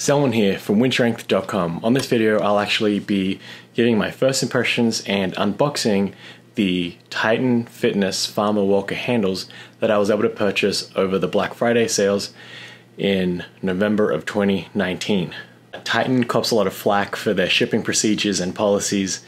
Selwyn here from wynnstrength.com. On this video, I'll actually be giving my first impressions and unboxing the Titan Fitness Farmer Walker handles that I was able to purchase over the Black Friday sales in November of 2019. Titan cops a lot of flack for their shipping procedures and policies.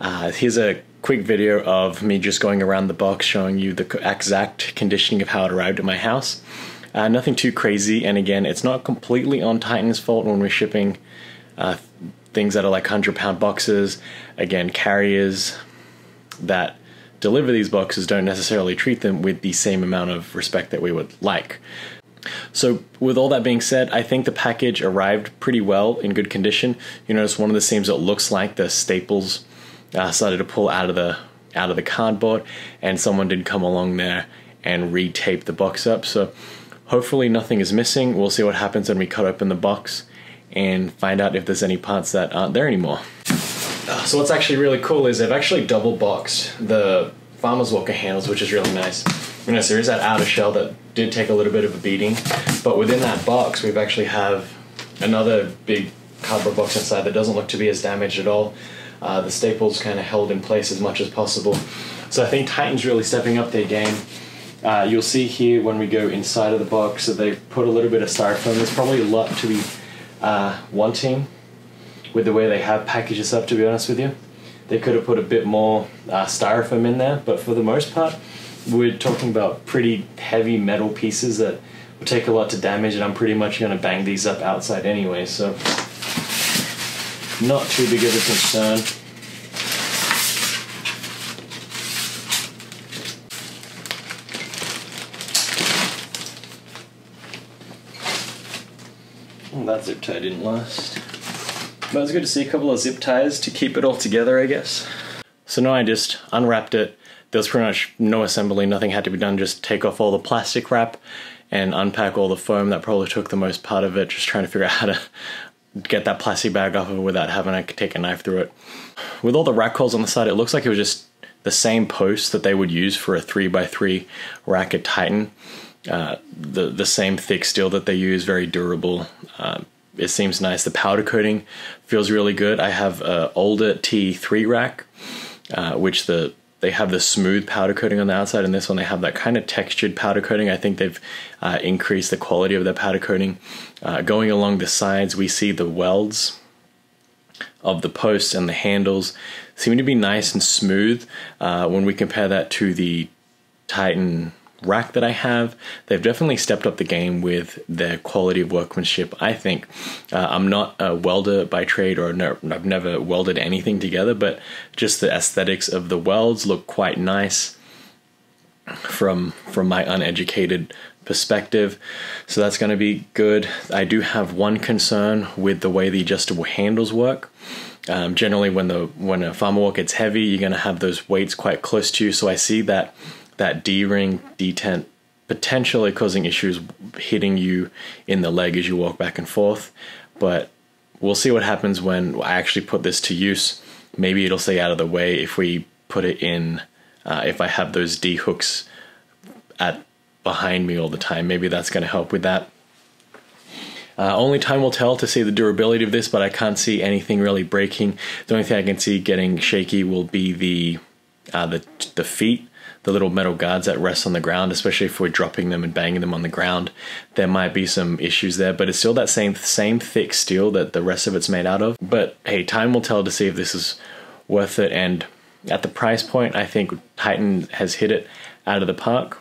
Uh, here's a quick video of me just going around the box showing you the exact conditioning of how it arrived at my house. Uh, nothing too crazy, and again, it's not completely on Titan's fault when we're shipping uh, things that are like 100 pound boxes. Again, carriers that deliver these boxes don't necessarily treat them with the same amount of respect that we would like. So, with all that being said, I think the package arrived pretty well in good condition. You notice one of the seams that looks like the staples uh, started to pull out of the out of the cardboard, and someone did come along there and retape the box up. So Hopefully nothing is missing. We'll see what happens when we cut open the box and find out if there's any parts that aren't there anymore. Uh, so what's actually really cool is they've actually double boxed the Farmer's Walker handles, which is really nice. You know, so there is that outer shell that did take a little bit of a beating, but within that box we've actually have another big cardboard box inside that doesn't look to be as damaged at all. Uh, the staples kind of held in place as much as possible. So I think Titan's really stepping up their game uh, you'll see here when we go inside of the box that they've put a little bit of styrofoam. There's probably a lot to be uh, wanting with the way they have packaged packages up, to be honest with you. They could have put a bit more uh, styrofoam in there, but for the most part, we're talking about pretty heavy metal pieces that will take a lot to damage, and I'm pretty much going to bang these up outside anyway, so not too big of a concern. That zip tie didn't last. But it's good to see a couple of zip ties to keep it all together, I guess. So now I just unwrapped it. There was pretty much no assembly, nothing had to be done, just take off all the plastic wrap and unpack all the foam. That probably took the most part of it, just trying to figure out how to get that plastic bag off of it without having to take a knife through it. With all the rack holes on the side, it looks like it was just the same post that they would use for a 3x3 rack at Titan. Uh, the the same thick steel that they use, very durable. Uh, it seems nice. The powder coating feels really good. I have a older T3 rack, uh, which the they have the smooth powder coating on the outside, and this one they have that kind of textured powder coating. I think they've uh, increased the quality of their powder coating. Uh, going along the sides, we see the welds of the posts and the handles seem to be nice and smooth when we compare that to the Titan rack that I have, they've definitely stepped up the game with their quality of workmanship. I think uh, I'm not a welder by trade, or no, I've never welded anything together, but just the aesthetics of the welds look quite nice from from my uneducated perspective. So that's going to be good. I do have one concern with the way the adjustable handles work. Um, generally, when the when a farmer walk gets heavy, you're going to have those weights quite close to you. So I see that that D-ring detent potentially causing issues hitting you in the leg as you walk back and forth. But we'll see what happens when I actually put this to use. Maybe it'll stay out of the way if we put it in, uh, if I have those D hooks at behind me all the time. Maybe that's going to help with that. Uh, only time will tell to see the durability of this, but I can't see anything really breaking. The only thing I can see getting shaky will be the uh, the the feet the little metal guards that rest on the ground, especially if we're dropping them and banging them on the ground, there might be some issues there. But it's still that same same thick steel that the rest of it's made out of. But hey, time will tell to see if this is worth it. And at the price point, I think Titan has hit it out of the park.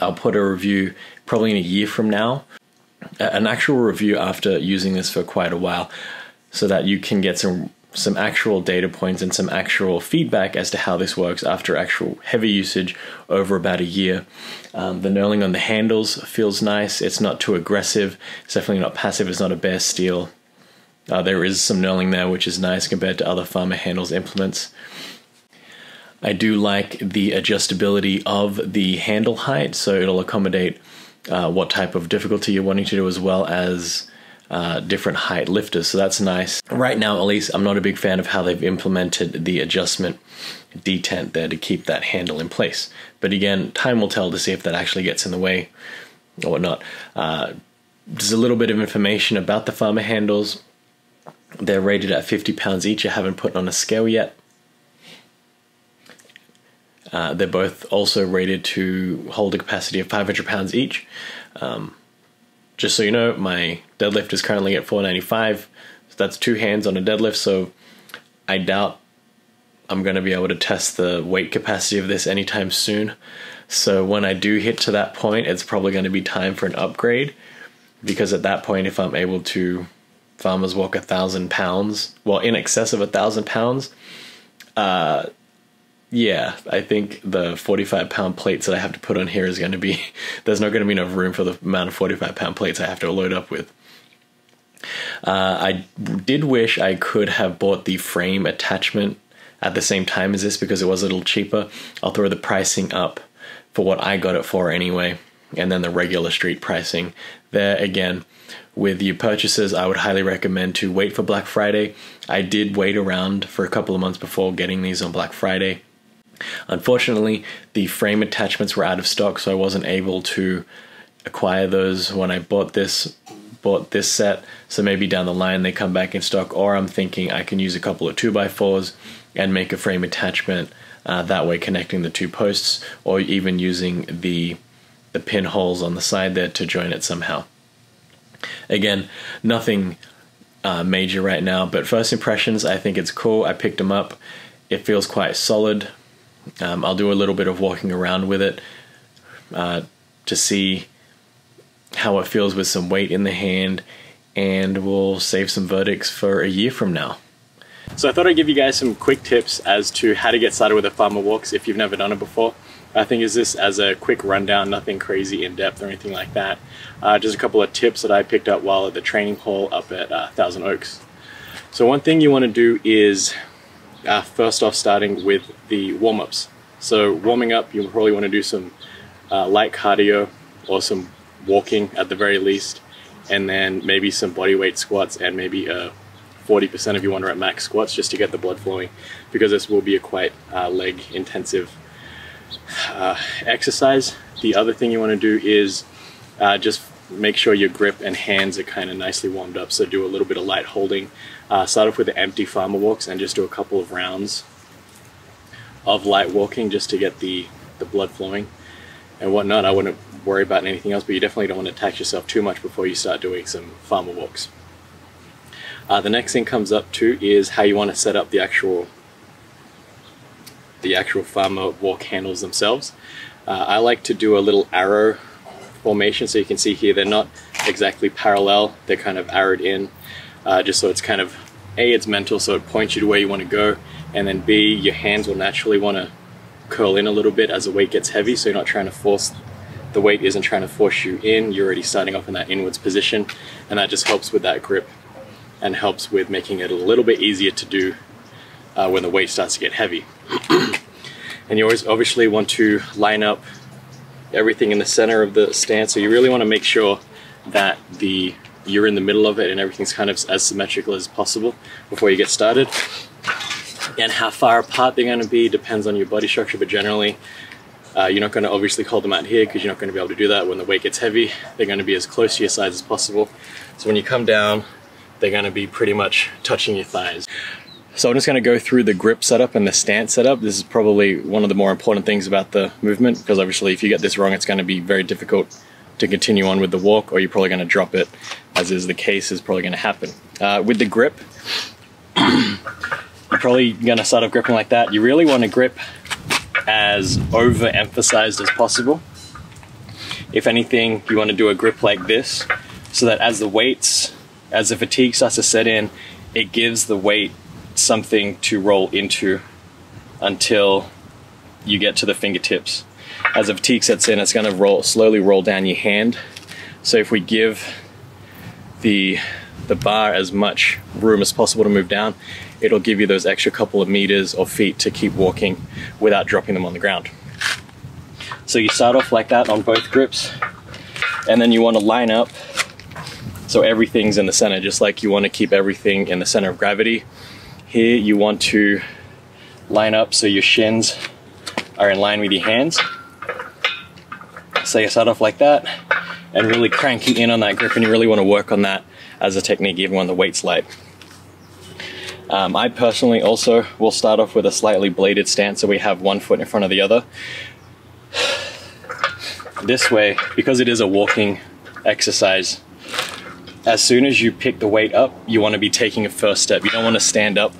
I'll put a review probably in a year from now, an actual review after using this for quite a while, so that you can get some some actual data points and some actual feedback as to how this works after actual heavy usage over about a year. Um, the knurling on the handles feels nice. It's not too aggressive. It's definitely not passive. It's not a bare steel. Uh, there is some knurling there, which is nice compared to other farmer handles implements. I do like the adjustability of the handle height, so it'll accommodate uh, what type of difficulty you're wanting to do, as well as uh, different height lifters, so that's nice. Right now, at least, I'm not a big fan of how they've implemented the adjustment detent there to keep that handle in place. But again, time will tell to see if that actually gets in the way or whatnot. Uh, there's a little bit of information about the farmer handles. They're rated at 50 pounds each. I haven't put on a scale yet. Uh, they're both also rated to hold a capacity of 500 pounds each. Um, just so you know, my deadlift is currently at 495. So that's two hands on a deadlift. So I doubt I'm going to be able to test the weight capacity of this anytime soon. So when I do hit to that point, it's probably going to be time for an upgrade because at that point, if I'm able to farmers walk a thousand pounds, well, in excess of a thousand pounds, uh, yeah, I think the 45 pound plates that I have to put on here is going to be, there's not going to be enough room for the amount of 45 pound plates I have to load up with. Uh, I did wish I could have bought the frame attachment at the same time as this because it was a little cheaper. I'll throw the pricing up for what I got it for anyway, and then the regular street pricing. There again, with your purchases, I would highly recommend to wait for Black Friday. I did wait around for a couple of months before getting these on Black Friday. Unfortunately, the frame attachments were out of stock, so I wasn't able to acquire those when I bought this bought this set. So maybe down the line they come back in stock, or I'm thinking I can use a couple of two by fours and make a frame attachment uh, that way connecting the two posts or even using the the pinholes on the side there to join it somehow. Again nothing uh, major right now but first impressions I think it's cool. I picked them up. It feels quite solid um, I'll do a little bit of walking around with it uh, to see how it feels with some weight in the hand and we'll save some verdicts for a year from now. So I thought I'd give you guys some quick tips as to how to get started with a farmer walks if you've never done it before. I think is this as a quick rundown, nothing crazy in depth or anything like that. Uh, just a couple of tips that I picked up while at the training hall up at uh, Thousand Oaks. So one thing you want to do is uh, first off starting with the warm-ups. So warming up, you'll probably want to do some uh, light cardio or some walking at the very least, and then maybe some body weight squats and maybe a 40% of you want to rep max squats just to get the blood flowing because this will be a quite uh, leg intensive uh, exercise. The other thing you want to do is uh, just make sure your grip and hands are kind of nicely warmed up. So do a little bit of light holding. Uh, start off with the empty farmer walks and just do a couple of rounds of light walking just to get the, the blood flowing and whatnot. I wouldn't worry about anything else, but you definitely don't want to tax yourself too much before you start doing some farmer walks. Uh, the next thing comes up to is how you want to set up the actual the actual farmer walk handles themselves. Uh, I like to do a little arrow formation so you can see here they're not exactly parallel they're kind of arrowed in uh, just so it's kind of a it's mental so it points you to where you want to go and then b your hands will naturally want to curl in a little bit as the weight gets heavy so you're not trying to force the weight isn't trying to force you in you're already starting off in that inwards position and that just helps with that grip and helps with making it a little bit easier to do uh, when the weight starts to get heavy. and you always obviously want to line up everything in the center of the stand, so you really want to make sure that the you're in the middle of it and everything's kind of as symmetrical as possible before you get started. And how far apart they're going to be depends on your body structure, but generally uh, you're not going to obviously hold them out here because you're not going to be able to do that when the weight gets heavy. They're going to be as close to your sides as possible. So when you come down, they're going to be pretty much touching your thighs. So I'm just going to go through the grip setup and the stance setup. This is probably one of the more important things about the movement because obviously if you get this wrong it's going to be very difficult to continue on with the walk or you're probably going to drop it as is the case is probably going to happen. Uh, with the grip, you're probably going to start off gripping like that. You really want to grip as overemphasized as possible. If anything, you want to do a grip like this so that as the weights as the fatigue starts to set in, it gives the weight something to roll into until you get to the fingertips. As the fatigue sets in, it's going to roll slowly roll down your hand. So if we give the the bar as much room as possible to move down, it'll give you those extra couple of meters or feet to keep walking without dropping them on the ground. So you start off like that on both grips, and then you want to line up so everything's in the center, just like you want to keep everything in the center of gravity. Here you want to line up so your shins are in line with your hands. So you start off like that, and really cranking in on that grip and you really want to work on that as a technique even when the weight's light. Um, I personally also will start off with a slightly bladed stance so we have one foot in front of the other. This way, because it is a walking exercise, as soon as you pick the weight up, you want to be taking a first step. You don't want to stand up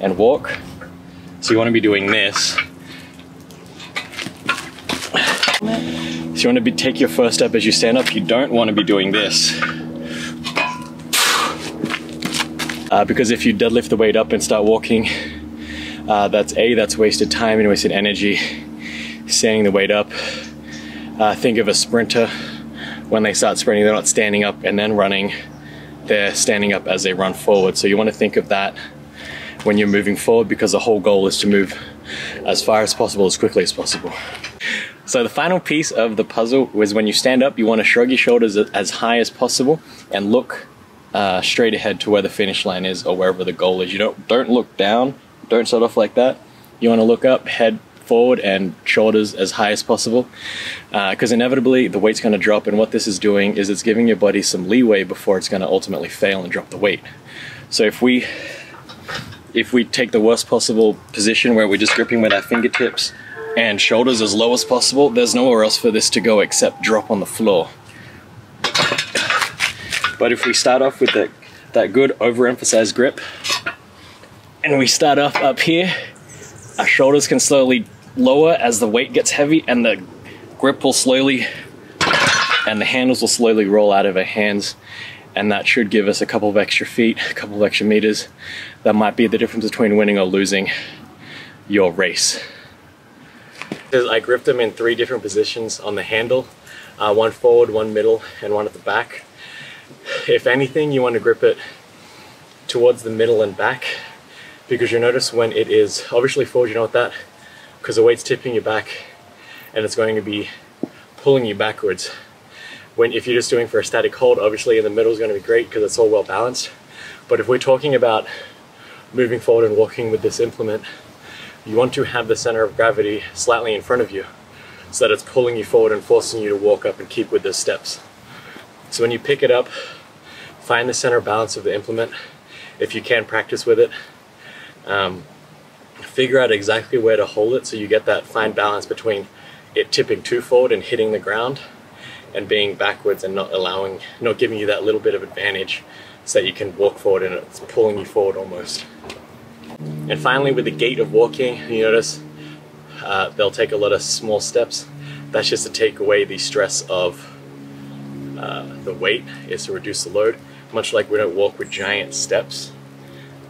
and walk. So you want to be doing this So you want to be, take your first step as you stand up. You don't want to be doing this. Uh, because if you deadlift the weight up and start walking, uh, that's A, that's wasted time and wasted energy. Standing the weight up. Uh, think of a sprinter. When they start sprinting, they're not standing up and then running. They're standing up as they run forward. So you want to think of that when you're moving forward because the whole goal is to move as far as possible, as quickly as possible. So the final piece of the puzzle was when you stand up, you want to shrug your shoulders as high as possible and look uh, straight ahead to where the finish line is or wherever the goal is. You don't don't look down. Don't start off like that. You want to look up, head forward, and shoulders as high as possible, because uh, inevitably the weight's going to drop. And what this is doing is it's giving your body some leeway before it's going to ultimately fail and drop the weight. So if we if we take the worst possible position where we're just gripping with our fingertips and shoulders as low as possible. There's nowhere else for this to go except drop on the floor. But if we start off with the, that good overemphasized grip, and we start off up here, our shoulders can slowly lower as the weight gets heavy and the grip will slowly, and the handles will slowly roll out of our hands. And that should give us a couple of extra feet, a couple of extra meters. That might be the difference between winning or losing your race. I gripped them in three different positions on the handle, uh, one forward, one middle, and one at the back. If anything, you want to grip it towards the middle and back because you notice when it is obviously forward, you know what that, because the weight's tipping you back and it's going to be pulling you backwards. When if you're just doing for a static hold, obviously in the middle is going to be great because it's all well balanced. But if we're talking about moving forward and walking with this implement, you want to have the center of gravity slightly in front of you so that it's pulling you forward and forcing you to walk up and keep with those steps. So when you pick it up, find the center balance of the implement. If you can practice with it, um, figure out exactly where to hold it so you get that fine balance between it tipping too forward and hitting the ground and being backwards and not allowing, not giving you that little bit of advantage so that you can walk forward and it's pulling you forward almost. And finally, with the gait of walking, you notice uh, they'll take a lot of small steps. That's just to take away the stress of uh, the weight, is to reduce the load. Much like we don't walk with giant steps.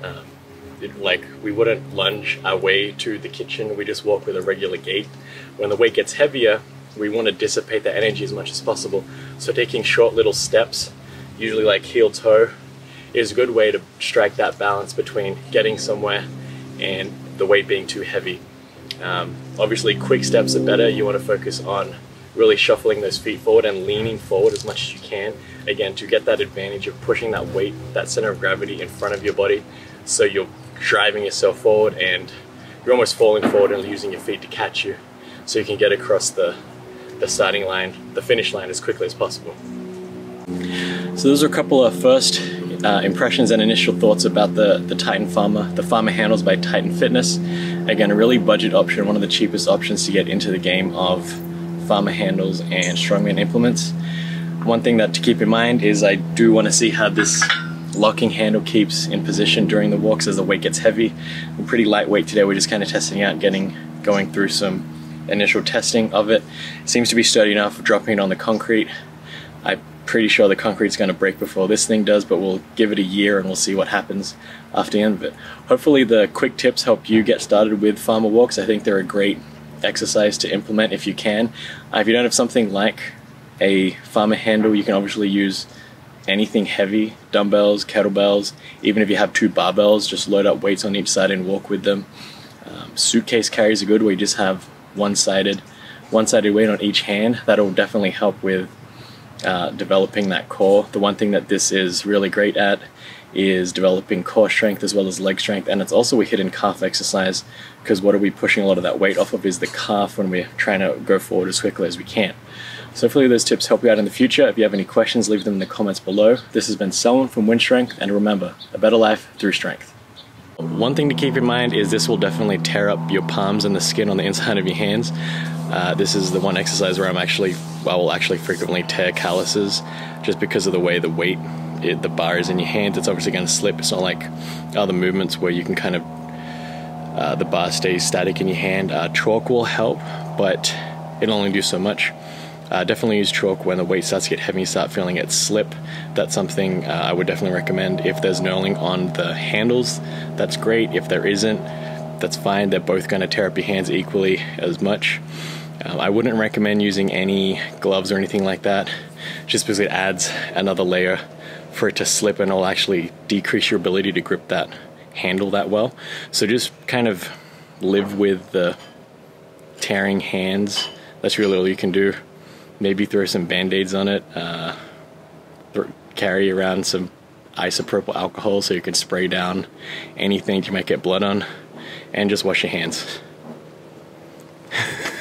Um, it, like we wouldn't lunge our way to the kitchen, we just walk with a regular gait. When the weight gets heavier, we want to dissipate the energy as much as possible. So taking short little steps, usually like heel toe, is a good way to strike that balance between getting somewhere and the weight being too heavy. Um, obviously, quick steps are better. You want to focus on really shuffling those feet forward and leaning forward as much as you can. Again, to get that advantage of pushing that weight, that center of gravity in front of your body. So you're driving yourself forward and you're almost falling forward and using your feet to catch you. So you can get across the, the starting line, the finish line as quickly as possible. So those are a couple of first uh, impressions and initial thoughts about the, the Titan Farmer, the Farmer Handles by Titan Fitness. Again, a really budget option, one of the cheapest options to get into the game of farmer handles and strongman implements. One thing that to keep in mind is I do want to see how this locking handle keeps in position during the walks as the weight gets heavy. I'm pretty lightweight today, we're just kind of testing out, getting going through some initial testing of it. it seems to be sturdy enough, dropping it on the concrete. I'm pretty sure the concrete's going to break before this thing does, but we'll give it a year and we'll see what happens after the end of it. Hopefully the quick tips help you get started with farmer walks. I think they're a great exercise to implement if you can. Uh, if you don't have something like a farmer handle, you can obviously use anything heavy, dumbbells, kettlebells, even if you have two barbells, just load up weights on each side and walk with them. Um, suitcase carries are good where you just have one-sided one-sided weight on each hand. That'll definitely help with uh, developing that core. The one thing that this is really great at is developing core strength as well as leg strength, and it's also a hidden calf exercise because what are we pushing a lot of that weight off of is the calf when we're trying to go forward as quickly as we can. So hopefully those tips help you out in the future. If you have any questions, leave them in the comments below. This has been Selwyn from Wynn Strength, and remember, a better life through strength. One thing to keep in mind is this will definitely tear up your palms and the skin on the inside of your hands. Uh, this is the one exercise where I'm actually, I will actually frequently tear calluses just because of the way the weight, it, the bar is in your hands. It's obviously going to slip. It's not like other movements where you can kind of, uh, the bar stays static in your hand. Uh, chalk will help, but it'll only do so much. Uh, definitely use chalk when the weight starts to get heavy, start feeling it slip. That's something uh, I would definitely recommend. If there's knurling on the handles, that's great. If there isn't, that's fine. They're both going to tear up your hands equally as much. Um, I wouldn't recommend using any gloves or anything like that, just because it adds another layer for it to slip and it'll actually decrease your ability to grip that handle that well. So just kind of live with the tearing hands. That's really all you can do maybe throw some band-aids on it uh, carry around some isopropyl alcohol so you can spray down anything you might get blood on and just wash your hands.